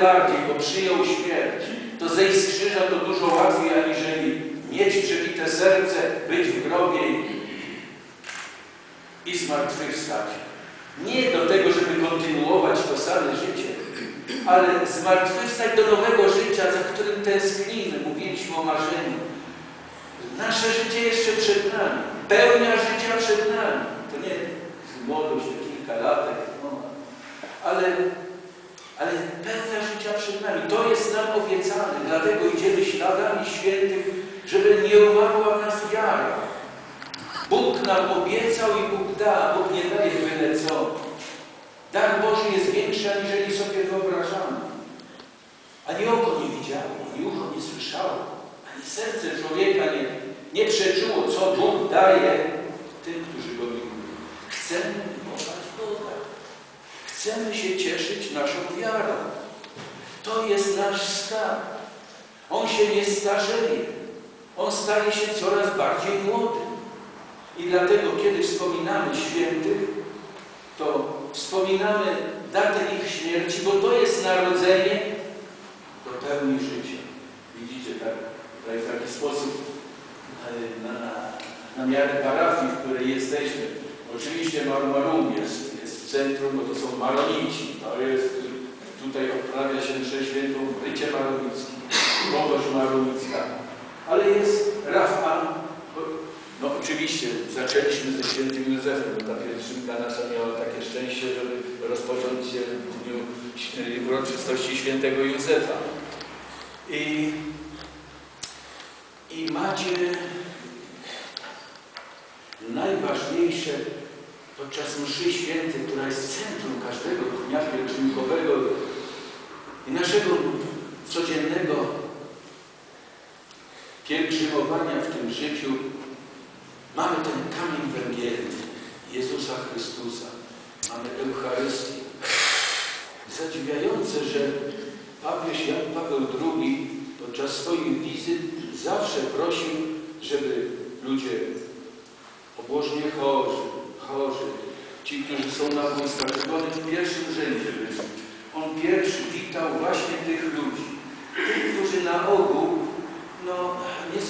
bardziej, bo przyjął śmierć. To zejść z krzyża to dużo łatwiej, aniżeli mieć przebite serce, być w grobie i zmartwychwstać. Nie do tego, żeby kontynuować to same życie, ale zmartwychwstać do nowego życia, za którym tęsknimy. Mówiliśmy o marzeniu. Nasze życie jeszcze przed nami. Pełnia życia przed nami. To nie młodość, to kilka latek, no, ale, ale pełnia życia przed nami. To jest nam obiecane. Dlatego idziemy śladami świętych, żeby nie umarła nas wiara. Bóg nam obiecał i Bóg da. Bóg nie daje byle co. Dar Boży jest większy, aniżeli sobie wyobrażamy. Ani oko nie widziało, ani ucho nie słyszało, ani serce człowieka nie, nie przeczuło, co Bóg daje tym, którzy Go miłują. Chcemy. Chcemy się cieszyć naszą wiarą. To jest nasz stan. On się nie starzeje. On staje się coraz bardziej młody. I dlatego, kiedy wspominamy świętych, to wspominamy datę ich śmierci, bo to jest narodzenie do pełni życia. Widzicie, tak, tutaj w taki sposób na, na, na miarę parafii, w której jesteśmy. Oczywiście Marum jest, centrum, bo to są maronici. To jest, tutaj odprawia się mszę świętą Rycie Maronicki, Bogoś Maronicka. Ale jest Rafan, no oczywiście zaczęliśmy ze świętym Józefem, bo ta pielgrzymka nasza miała takie szczęście, żeby rozpocząć się w dniu uroczystości świętego Józefa. I, i macie najważniejsze podczas mszy świętej, która jest centrum każdego dnia pielgrzymkowego i naszego codziennego pielgrzymowania w tym życiu, mamy ten kamień węgielny Jezusa Chrystusa, mamy Eucharystię. Zadziwiające, że papież Jan Paweł II podczas swoich wizyt zawsze prosił, żeby ludzie obłożnie chorzy, którzy są na żeby oni w pierwszym rzędzie byli. On pierwszy witał właśnie tych ludzi. Tych, którzy na ogół, no, nie,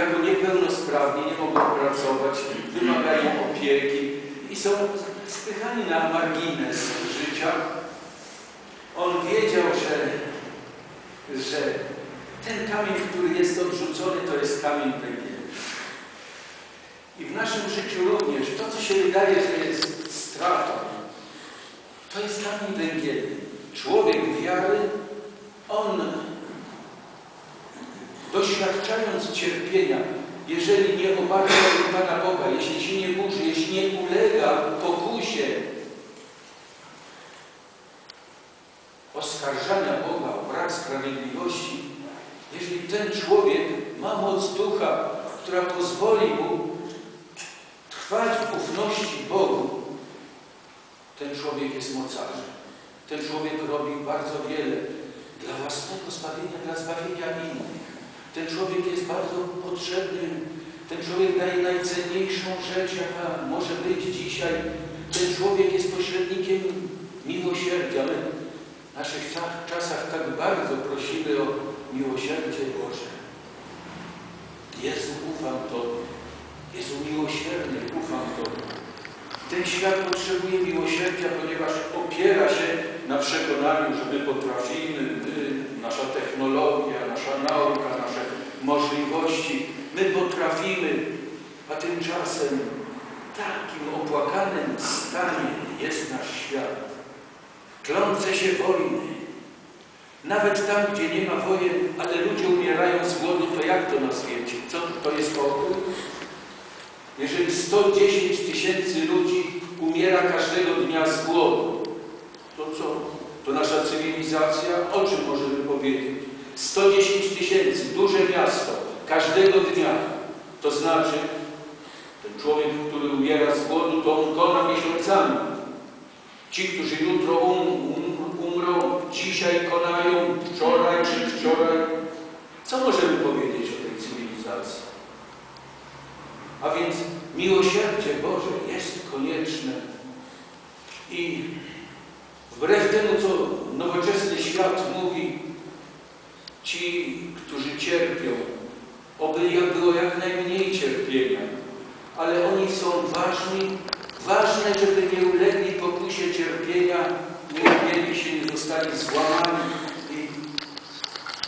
jako niepełnosprawni nie mogą pracować, wymagają opieki i są spychani na margines życia. On wiedział, że, że ten kamień, który jest odrzucony, to jest kamień węgielny. I w naszym życiu również to, co się wydaje, że jest stratą, to jest kamień węgielny. Człowiek wiary, on doświadczając cierpienia, jeżeli nie obarcza się Pana Boga, jeśli się nie burzy, jeśli nie ulega pokusie oskarżania Boga o brak sprawiedliwości, jeżeli ten człowiek ma moc ducha, która pozwoli mu trwać w ufności Bogu, ten człowiek jest mocarzem. Ten człowiek robi bardzo wiele dla własnego zbawienia, dla zbawienia innych. Ten człowiek jest bardzo potrzebny. Ten człowiek daje najcenniejszą rzecz, jaka może być dzisiaj. Ten człowiek jest pośrednikiem miłosierdzia. My w naszych czasach tak bardzo prosimy o miłosierdzie Boże. Jezu, ufam Tobie. Jezu, miłosierny, ufam Tobie. Ten świat potrzebuje miłosierdzia, ponieważ opiera się na przekonaniu, że my potrafimy, my, nasza technologia, nasza nauka, nasze możliwości, my potrafimy, a tymczasem w takim opłakanym stanie jest nasz świat. Klące się wojny. Nawet tam, gdzie nie ma wojen, ale ludzie umierają z głodu, to jak to nazwiecie? Co to jest pokój? Jeżeli 110 tysięcy ludzi umiera każdego dnia z głodu, to co? To nasza cywilizacja? O czym możemy powiedzieć? 110 tysięcy, duże miasto, każdego dnia. To znaczy, ten człowiek, który umiera z głodu, to on kona miesiącami. Ci, którzy jutro um, um, umrą, dzisiaj konają, wczoraj czy wczoraj. Co możemy powiedzieć o tej cywilizacji? A więc miłosierdzie Boże jest konieczne. I wbrew temu, co nowoczesny świat mówi, którzy cierpią. Oby było jak najmniej cierpienia, ale oni są ważni, ważne, żeby nie ulegli pokusie cierpienia, nie ugięli się, nie zostali złamani i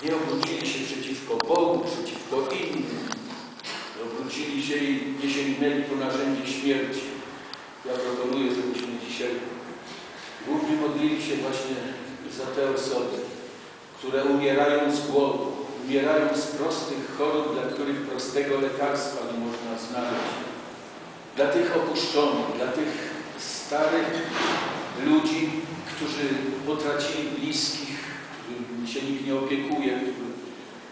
nie obrócili się przeciwko Bogu, przeciwko innym. Obrócili się i nie sięgnęli po narzędzie śmierci. Ja proponuję, żebyśmy dzisiaj głównie modlili się właśnie za te osoby, które umierają z głodu, umierają z prostych chorób, dla których prostego lekarstwa nie można znaleźć. Dla tych opuszczonych, dla tych starych ludzi, którzy potracili bliskich, którym się nikt nie opiekuje, którzy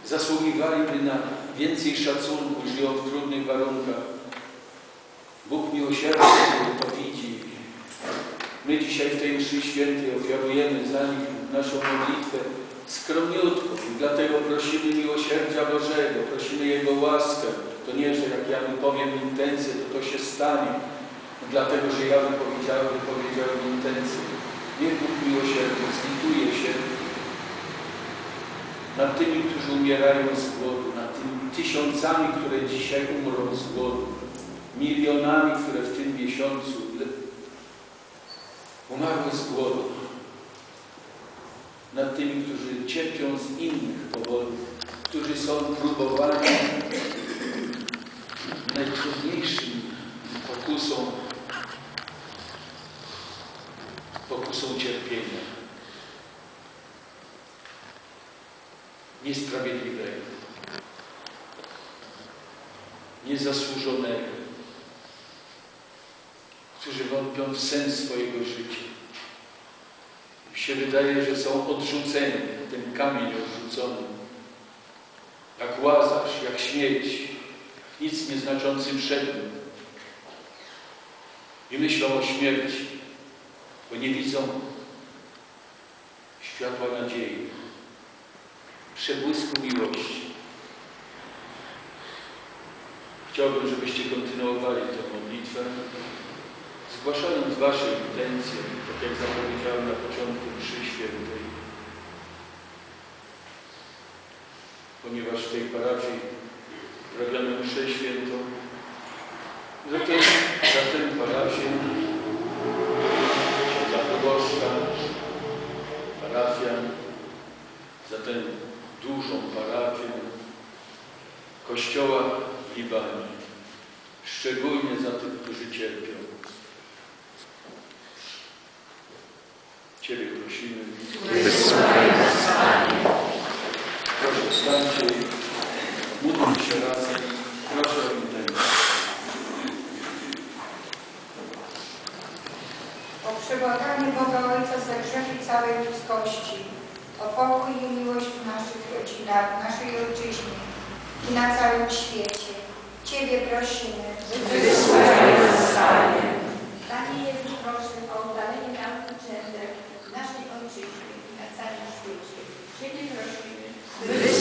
zasługiwaliby na więcej szacunku, żyją w trudnych warunkach. Bóg miłosierny to widzi. My dzisiaj w tej mszy świętej ofiarujemy za nich naszą modlitwę skromniutko i dlatego prosimy miłosierdzia Bożego, prosimy Jego łaskę. To nie, że jak ja wypowiem intencję, to to się stanie, dlatego, że ja wypowiedziałem, wypowiedziałem intencję. Niech Bóg miłosierny zlituje się nad tymi, którzy umierają z głodu, nad tymi tysiącami, które dzisiaj umrą z głodu, milionami, które w tym miesiącu umarły z głodu, nad tymi, którzy cierpią z innych powodów, którzy są próbowani najtrudniejszym pokusą, pokusą cierpienia. Niesprawiedliwego, niezasłużonego, którzy wątpią w sens swojego życia. Mi się wydaje, że są odrzuceni, ten kamień odrzucony, jak łazarz, jak śmieć, nic nieznaczący przedmiot. I myślą o śmierci, bo nie widzą światła nadziei przebłysku miłości. Chciałbym, żebyście kontynuowali tę modlitwę, zgłaszając Wasze intencje, tak jak zapowiedziałem na początku mszy świętej. Ponieważ w tej parafii uprawiamy mszę świętą, zatem za tę parafię, za proboszcza, parafian, za ten Kościoła w Libanie, szczególnie za tych, którzy cierpią. Ciebie prosimy. Proszę wstańcie i módlmy się razem. Proszę o intencję. o przebłaganie Boga Ojca za grzechy całej ludzkości, o pokój i miłość w naszych rodzinach, w naszej ojczyźnie i na całym świecie. Ciebie prosimy. Panie Jezu, proszę o oddalenie nauki gender w naszej ojczyźnie i na całym świecie. Ciebie prosimy.